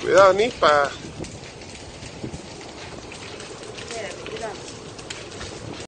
Cuidado, Nispa.